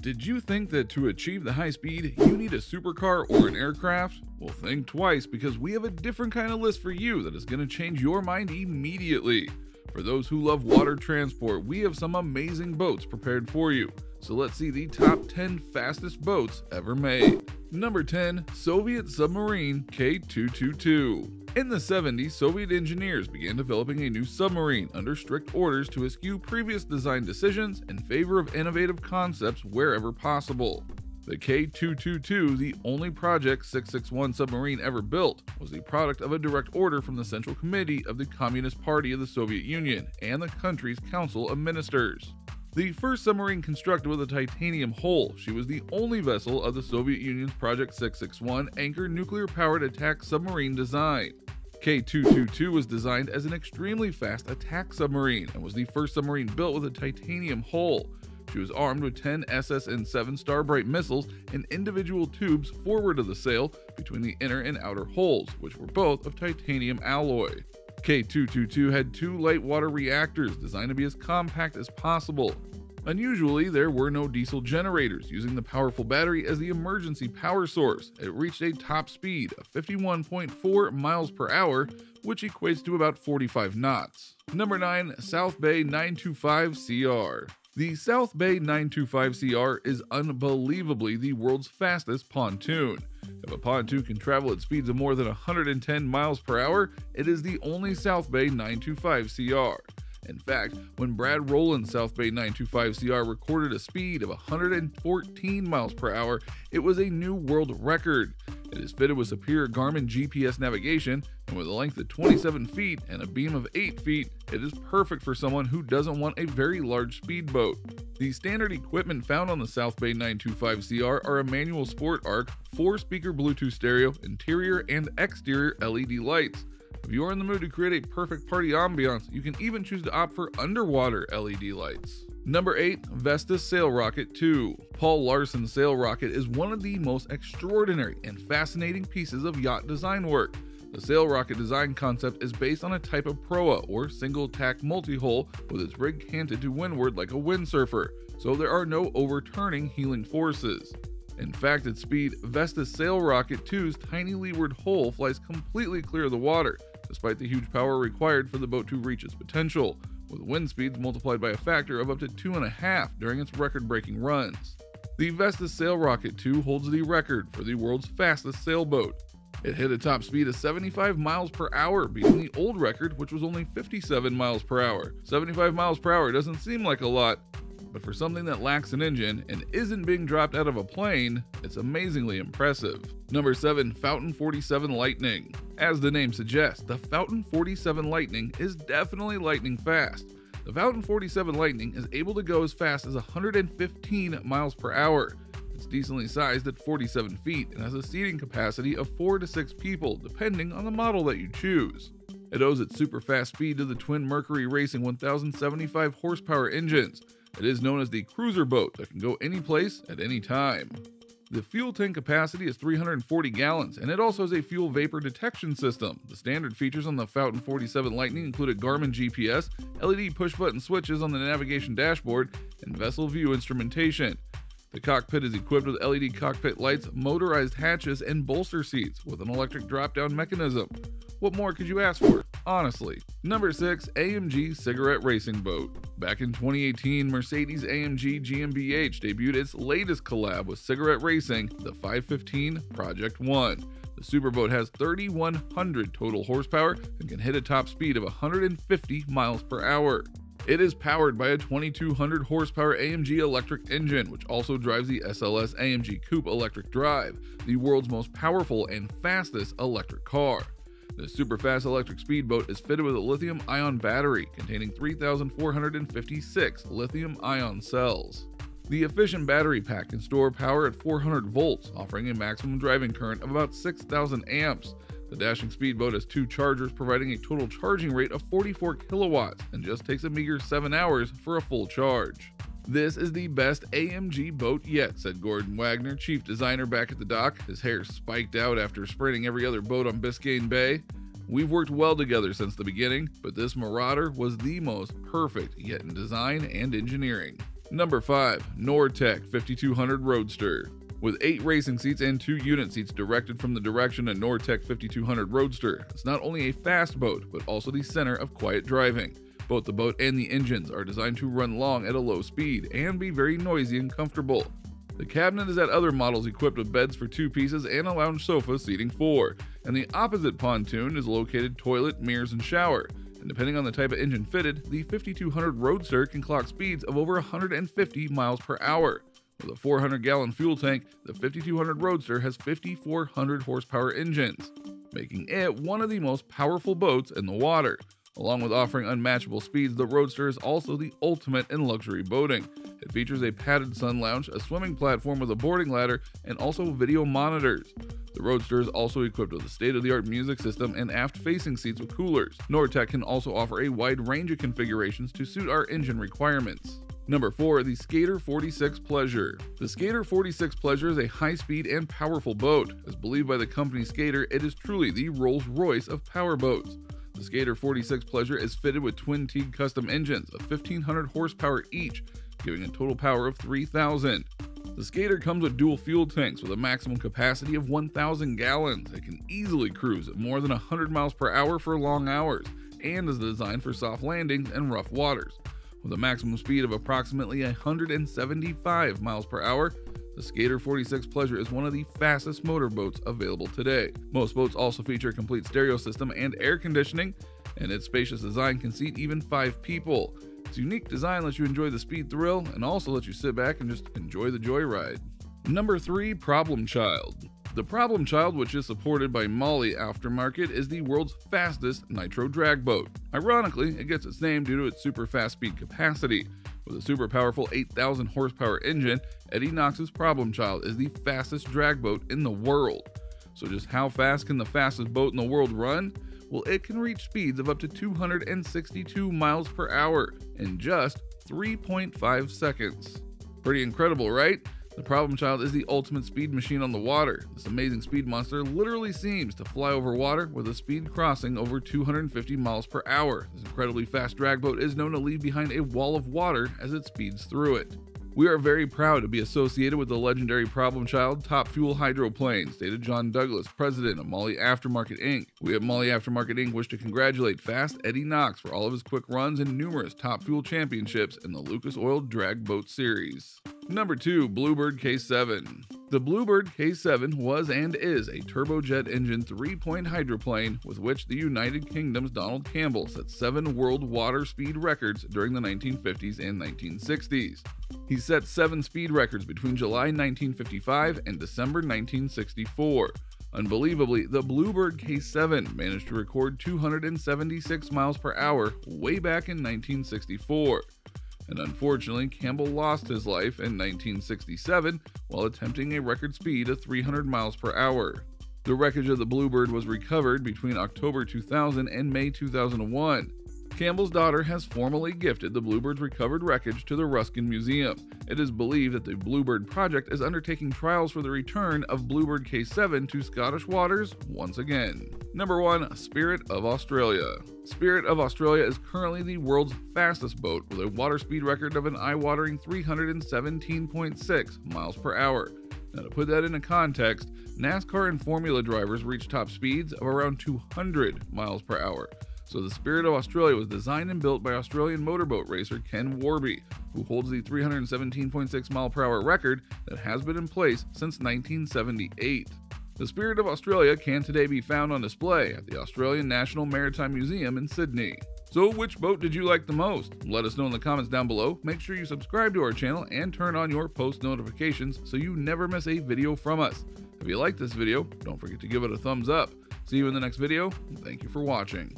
Did you think that to achieve the high speed, you need a supercar or an aircraft? Well, think twice because we have a different kind of list for you that is going to change your mind immediately. For those who love water transport, we have some amazing boats prepared for you. So let's see the top 10 fastest boats ever made. Number 10, Soviet Submarine K222. In the 70s, Soviet engineers began developing a new submarine under strict orders to eschew previous design decisions in favor of innovative concepts wherever possible. The K-222, the only Project 661 submarine ever built, was the product of a direct order from the Central Committee of the Communist Party of the Soviet Union and the country's Council of Ministers. The first submarine constructed with a titanium hull, she was the only vessel of the Soviet Union's Project 661 Anchar nuclear powered attack submarine design. K 222 was designed as an extremely fast attack submarine and was the first submarine built with a titanium hull. She was armed with 10 SSN 7 Starbright missiles and individual tubes forward of the sail between the inner and outer hulls, which were both of titanium alloy. K222 had two light water reactors designed to be as compact as possible. Unusually, there were no diesel generators, using the powerful battery as the emergency power source. It reached a top speed of 51.4 miles per hour, which equates to about 45 knots. Number 9, South Bay 925CR. The South Bay 925CR is unbelievably the world's fastest pontoon. If a pontoon can travel at speeds of more than 110 miles per hour, it is the only South Bay 925CR. In fact, when Brad Rowland's South Bay 925CR recorded a speed of 114 miles per hour, it was a new world record. It is fitted with superior Garmin GPS navigation, and with a length of 27 feet and a beam of 8 feet, it is perfect for someone who doesn't want a very large speedboat. The standard equipment found on the South Bay 925CR are a manual sport arc, 4 speaker Bluetooth stereo, interior and exterior LED lights. If you are in the mood to create a perfect party ambiance, you can even choose to opt for underwater LED lights. Number 8, Vestas Sail Rocket 2. Paul Larsen's Sail Rocket is one of the most extraordinary and fascinating pieces of yacht design work. The sail rocket design concept is based on a type of proa or single tack multi hull with its rig canted to windward like a windsurfer, so there are no overturning heeling forces. In fact, at speed, Vestas Sail Rocket 2's tiny leeward hull flies completely clear of the water, despite the huge power required for the boat to reach its potential, with wind speeds multiplied by a factor of up to 2.5 during its record breaking runs. The Vestas Sail Rocket 2 holds the record for the world's fastest sailboat, it hit a top speed of 75 miles per hour, beating the old record, which was only 57 miles per hour. 75 miles per hour doesn't seem like a lot, but for something that lacks an engine and isn't being dropped out of a plane, it's amazingly impressive. Number 7, Fountain 47 Lightning. As the name suggests, the Fountain 47 Lightning is definitely lightning fast. The Fountain 47 Lightning is able to go as fast as 115 miles per hour. It's decently sized at 47 feet and has a seating capacity of 4 to 6 people, depending on the model that you choose. It owes its super fast speed to the twin Mercury Racing 1075 horsepower engines. It is known as the cruiser boat that can go any place at any time. The fuel tank capacity is 340 gallons, and it also has a fuel vapor detection system. The standard features on the Fountain 47 Lightning include a Garmin GPS, LED push button switches on the navigation dashboard, and vessel view instrumentation. The cockpit is equipped with LED cockpit lights, motorized hatches, and bolster seats with an electric drop down mechanism. What more could you ask for? Honestly. Number 6 AMG Cigarette Racing Boat. Back in 2018, Mercedes AMG GmbH debuted its latest collab with cigarette racing, the 515 Project 1. The superboat has 3,100 total horsepower and can hit a top speed of 150 miles per hour. It is powered by a 2200 horsepower AMG electric engine, which also drives the SLS AMG Coupe electric drive, the world's most powerful and fastest electric car. The super fast electric speedboat is fitted with a lithium ion battery containing 3,456 lithium ion cells. The efficient battery pack can store power at 400 volts, offering a maximum driving current of about 6,000 amps, the dashing speedboat has two chargers, providing a total charging rate of 44 kilowatts and just takes a meager 7 hours for a full charge. This is the best AMG boat yet, said Gorden Wagener, chief designer back at the dock, his hair spiked out after sprinting every other boat on Biscayne Bay. We've worked well together since the beginning, but this Marauder was the most perfect yet in design and engineering. Number 5. Nor-Tech 5200 Roadster. With 8 racing seats and 2 unit seats directed from the direction of Nor-Tech 5200 Roadster, it's not only a fast boat, but also the center of quiet driving. Both the boat and the engines are designed to run long at a low speed and be very noisy and comfortable. The cabinet is at other models equipped with beds for two pieces and a lounge sofa seating four, and the opposite pontoon is located toilet, mirrors, and shower. And depending on the type of engine fitted, the 5200 Roadster can clock speeds of over 150 miles per hour. With a 400 gallon fuel tank, the 5200 Roadster has 5400 horsepower engines, making it one of the most powerful boats in the water. Along with offering unmatchable speeds, the Roadster is also the ultimate in luxury boating. It features a padded sun lounge, a swimming platform with a boarding ladder, and also video monitors. The Roadster is also equipped with a state-of-the-art music system and aft-facing seats with coolers. Nor-Tech can also offer a wide range of configurations to suit our engine requirements. Number 4. The Skater 46 Pleasure. The Skater 46 Pleasure is a high-speed and powerful boat. As believed by the company Skater, it is truly the Rolls-Royce of power boats. The Skater 46 Pleasure is fitted with twin Teague custom engines of 1500 horsepower each, giving a total power of 3000. The Skater comes with dual fuel tanks with a maximum capacity of 1000 gallons. It can easily cruise at more than 100 miles per hour for long hours and is designed for soft landings and rough waters. With a maximum speed of approximately 175 miles per hour, the Skater 46 Pleasure is one of the fastest motorboats available today. Most boats also feature a complete stereo system and air conditioning, and its spacious design can seat even five people. Its unique design lets you enjoy the speed thrill and also lets you sit back and just enjoy the joyride. Number 3 Problem Child. The Problem Child, which is supported by MOLLE Aftermarket, is the world's fastest nitro drag boat. Ironically, it gets its name due to its super fast speed capacity. With a super powerful 8,000 horsepower engine, Eddie Knox's Problem Child is the fastest drag boat in the world. So, just how fast can the fastest boat in the world run? Well, it can reach speeds of up to 262 miles per hour in just 3.5 seconds. Pretty incredible, right? The Problem Child is the ultimate speed machine on the water. This amazing speed monster literally seems to fly over water with a speed crossing over 250 miles per hour. This incredibly fast drag boat is known to leave behind a wall of water as it speeds through it. We are very proud to be associated with the legendary problem child Top Fuel Hydroplane, stated John Douglas, president of Molly Aftermarket Inc. We at Molly Aftermarket Inc. wish to congratulate Fast Eddie Knox for all of his quick runs and numerous Top Fuel championships in the Lucas Oil Drag Boat Series. Number 2, Bluebird K7. The Bluebird K7 was and is a turbojet engine three point hydroplane with which the United Kingdom's Donald Campbell set seven world water speed records during the 1950s and 1960s. He set seven speed records between July 1955 and December 1964. Unbelievably, the Bluebird K7 managed to record 276 miles per hour way back in 1964 and unfortunately, Campbell lost his life in 1967 while attempting a record speed of 300 miles per hour. The wreckage of the Bluebird was recovered between October 2000 and May 2001. Campbell's daughter has formally gifted the Bluebird's recovered wreckage to the Ruskin Museum. It is believed that the Bluebird Project is undertaking trials for the return of Bluebird K7 to Scottish waters once again. Number 1 Spirit of Australia. Spirit of Australia is currently the world's fastest boat with a water speed record of an eye watering 317.6 miles per hour. Now, to put that into context, NASCAR and Formula drivers reach top speeds of around 200 miles per hour. So, the Spirit of Australia was designed and built by Australian motorboat racer Ken Warby, who holds the 317.6 mile per hour record that has been in place since 1978. The Spirit of Australia can today be found on display at the Australian National Maritime Museum in Sydney. So, which boat did you like the most? Let us know in the comments down below. Make sure you subscribe to our channel and turn on your post notifications so you never miss a video from us. If you like this video, don't forget to give it a thumbs up. See you in the next video, thank you for watching.